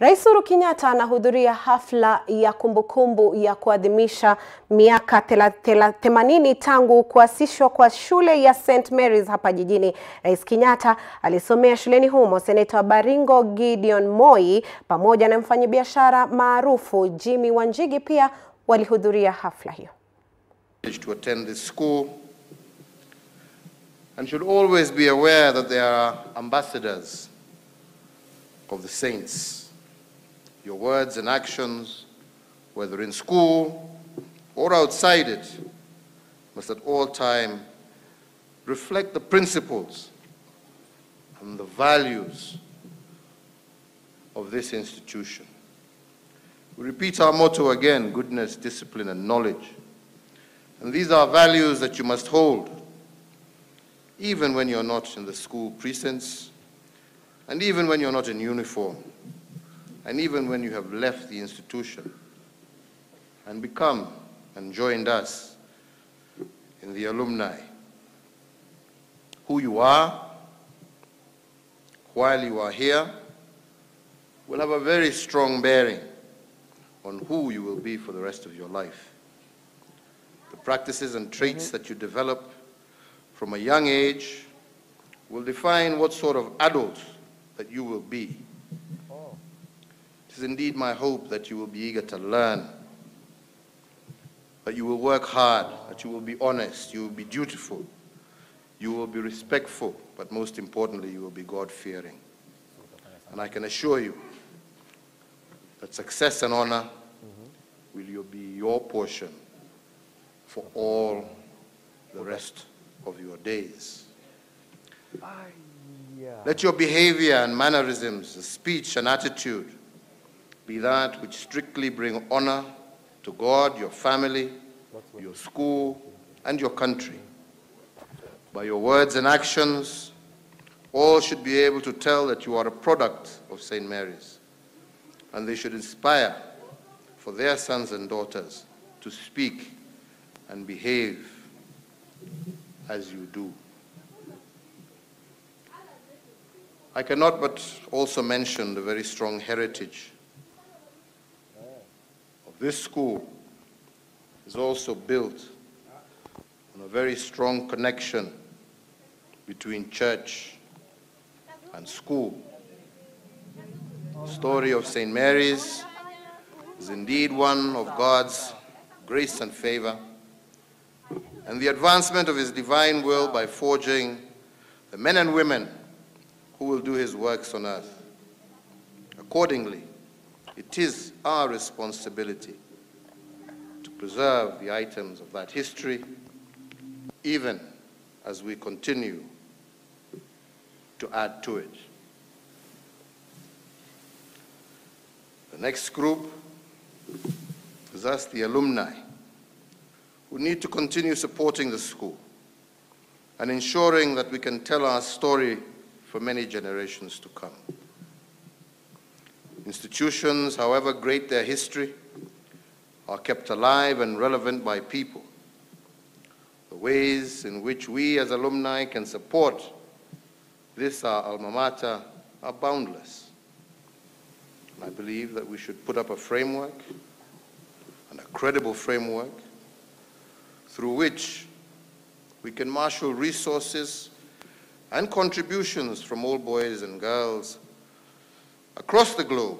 Rais Uhuru Kenyatta anahudhuria hafla ya kumbukumbu ya kuadhimisha miaka tela- tela- themanini tangu kuasishwa kwa shule ya St Mary's hapa jijini. Rais Kenyatta alisomea shuleni humo. Seneta wa Baringo Gideon Moi pamoja na mfanyabiashara maarufu Jimmy Wanjigi pia walihudhuria hafla hiyo. to attend this school and should always be aware that they are ambassadors of the saints. Your words and actions, whether in school or outside it, must at all time reflect the principles and the values of this institution. We repeat our motto again, goodness, discipline, and knowledge. And these are values that you must hold, even when you're not in the school precincts, and even when you're not in uniform, and even when you have left the institution and become and joined us in the alumni. Who you are while you are here will have a very strong bearing on who you will be for the rest of your life the practices and traits mm-hmm. that you develop from a young age will define what sort of adult that you will be. It is indeed my hope that you will be eager to learn, that you will work hard, that you will be honest, you will be dutiful, you will be respectful, but most importantly, you will be God-fearing. And I can assure you that success and honor will be your portion for all the rest of your days. Let your behavior and mannerisms, speech and attitude be that which strictly bring honor to God, your family, your school, and your country. By your words and actions, all should be able to tell that you are a product of St. Mary's, and they should inspire for their sons and daughters to speak and behave as you do. I cannot but also mention the very strong heritage this school is also built on a very strong connection between church and school. The story of St. Mary's is indeed one of God's grace and favor and the advancement of his divine will by forging the men and women who will do his works on earth. Accordingly, it is our responsibility to preserve the items of that history even as we continue to add to it. The next group is us, the alumni who need to continue supporting the school and ensuring that we can tell our story for many generations to come. Institutions, however great their history, are kept alive and relevant by people. The ways in which we as alumni can support this, our alma mater, are boundless. And I believe that we should put up a framework, and a credible framework, through which we can marshal resources and contributions from all boys and girls across the globe